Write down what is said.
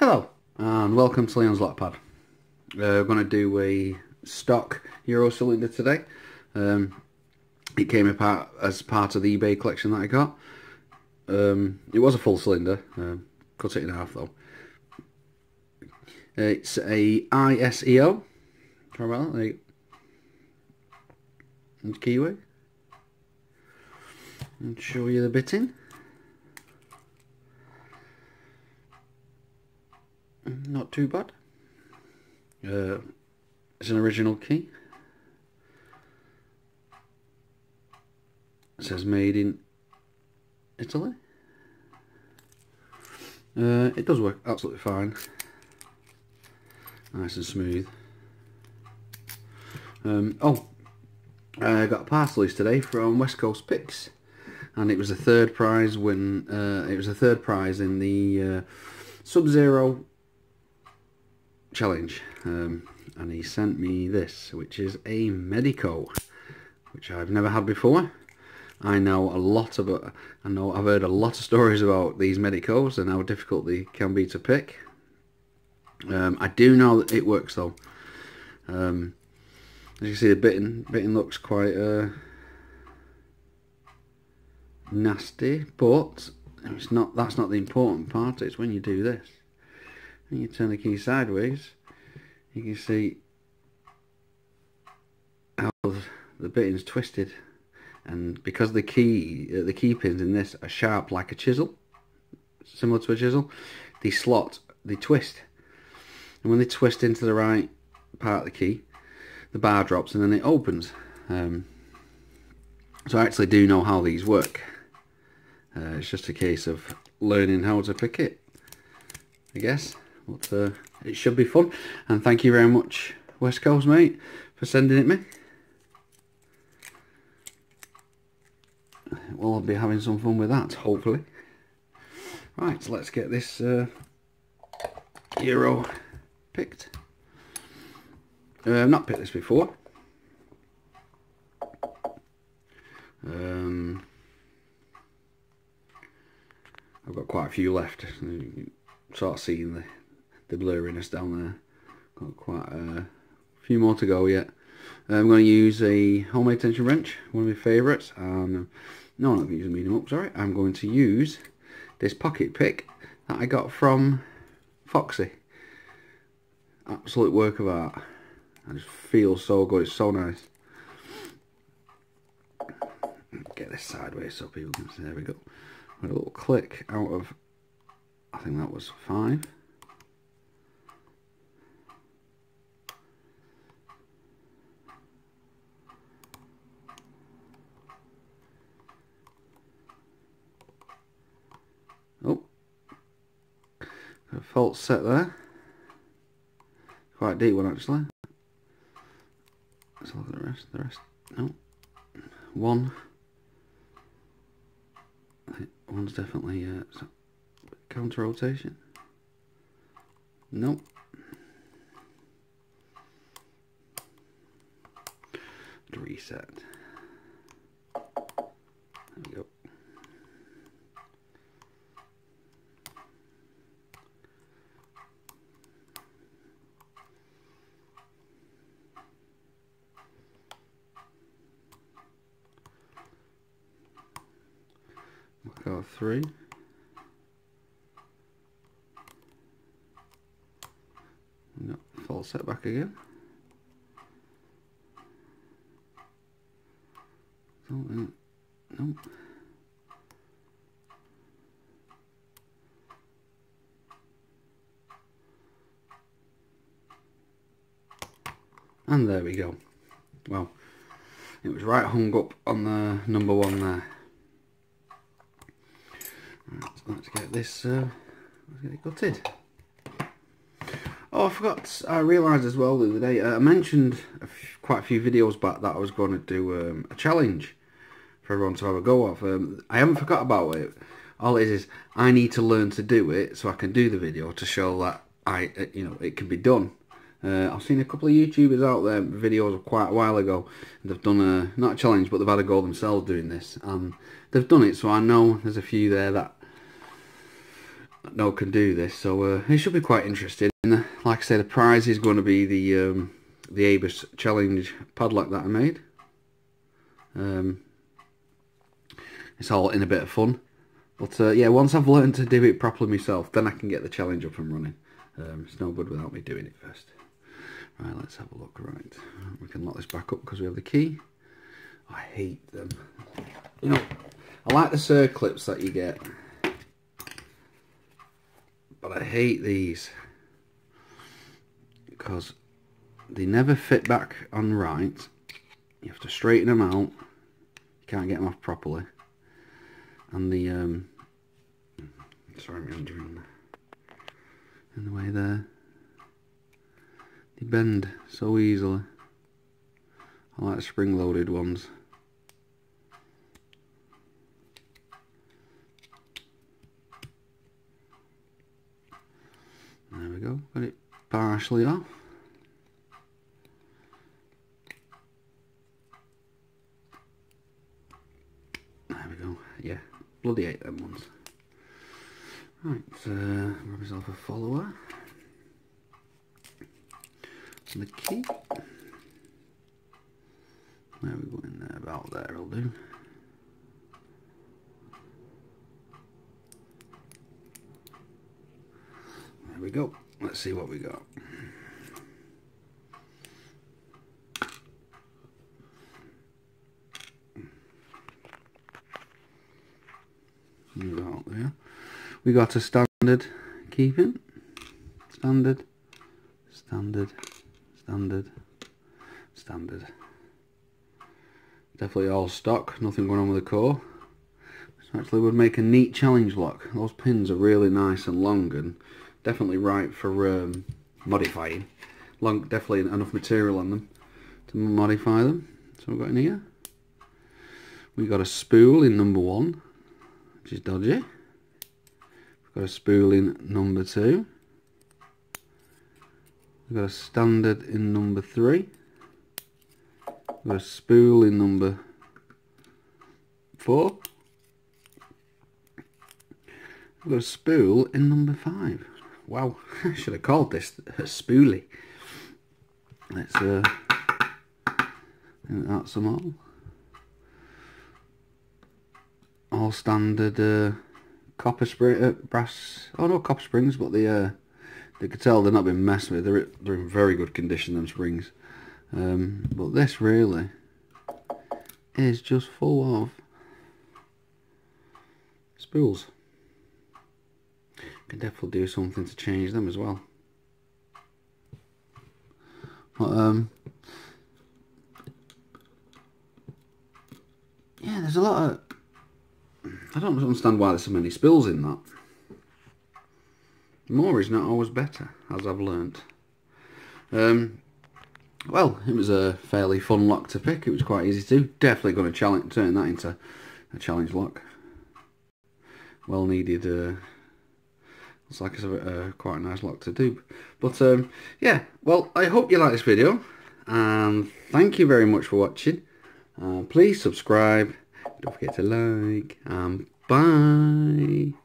Hello and welcome to Leon's Lockpad. Uh, we're going to do a stock Euro cylinder today. Um, it came apart as part of the eBay collection that I got. Um, it was a full cylinder, um, cut it in half though. It's a ISEO. Try about that. And keyway. And show you the bitting. Not too bad. Uh, it's an original key. It says made in Italy. Uh, it does work absolutely fine. Nice and smooth. Um, oh, I got a parcel today from West Coast Picks, and it was a third prize when uh, it was a third prize in the uh, Sub-Zero challenge um, and he sent me this which is a Medeco which I've never had before. I know a lot about I know I've heard a lot of stories about these Medecos and how difficult they can be to pick. Um, I do know that it works though. Um, as you can see the bitting, bitting looks quite uh, nasty but it's not that's not the important part. It's when you do this and you turn the key sideways. You can see how the bitting's twisted. And because the key uh, the key pins in this are sharp like a chisel similar to a chisel they slot they twist. And when they twist into the right part of the key the bar drops and then it opens. Um, so I actually do know how these work. Uh, it's just a case of learning how to pick it I guess but uh, it should be fun. And thank you very much, West Coast mate, for sending it me. well I'll be having some fun with that, hopefully. Right, so let's get this uh, Euro picked. Uh, I've not picked this before. Um, I've got quite a few left. Sort of seeing the the blurriness down there. Got quite a few more to go yet. Uh, I'm going to use a homemade tension wrench, one of my favourites. And um, no, I'm not going to use a medium up, sorry. I'm going to use this pocket pick that I got from Foxy. Absolute work of art. I just feel so good, it's so nice. Get this sideways so people can see, there we go. a little click out of, I think that was five. Set there. Quite a deep one actually. Let's look at the rest. The rest, no. One. One's definitely uh, counter rotation. Nope. Reset. There we go. Go three. No, full set back again. Oh, no. And there we go. Well, it was right hung up on the number one there. Right, let's get this uh, let's get it gutted. Oh, I forgot. I realised as well the other day. Uh, I mentioned quite a few videos back that I was going to do um, a challenge for everyone to have a go of. Um, I haven't forgot about it. All it is is I need to learn to do it so I can do the video to show that I, uh, you know, it can be done. Uh, I've seen a couple of YouTubers out there, videos quite a while ago, they've done a, not a challenge, but they've had a go themselves doing this, and they've done it, so I know there's a few there that know can do this, so uh, it should be quite interesting. And, uh, like I said, the prize is going to be the um, the Abus Challenge padlock that I made. Um, it's all in a bit of fun. But uh, yeah, once I've learned to do it properly myself, then I can get the challenge up and running. Um, it's no good without me doing it first. Right, let's have a look. Right, we can lock this back up because we have the key. I hate them. You know, I like the circlips that you get, but I hate these because they never fit back on right. You have to straighten them out. You can't get them off properly and the um, sorry I'm doing in the way there they bend so easily I like spring loaded ones there we go got it partially off there we go yeah Bloody hate them ones. Right, uh, grab myself a follower. And the key. There we go in there, about there will do. There we go. Let's see what we got. out there. We got a standard key pin, standard, standard, standard, standard. Definitely all stock, nothing going on with the core. Actually would make a neat challenge lock. Those pins are really nice and long and definitely right for um, modifying. Long, definitely enough material on them to modify them. So we've got in here. We've got a spool in number one which is dodgy. We've got a spool in number two. We've got a standard in number three. We've got a spool in number four. We've got a spool in number five. Wow, I should have called this a spoolie. Let's uh, that's them all all standard uh, copper spring, uh, brass. Oh no, copper springs, but the uh, they could tell they're not been messed with. They're they're in very good condition. Them springs, um, but this really is just full of spools. Can definitely do something to change them as well. But um, yeah, there's a lot of I don't understand why there's so many spills in that. More is not always better, as I've learnt. Um, well, it was a fairly fun lock to pick. It was quite easy to. Definitely going to challenge, turn that into a challenge lock. Well needed. Uh, looks like it's a, quite a nice lock to do. But um, yeah, well, I hope you like this video. And thank you very much for watching. Uh, please subscribe don't forget to like. And bye.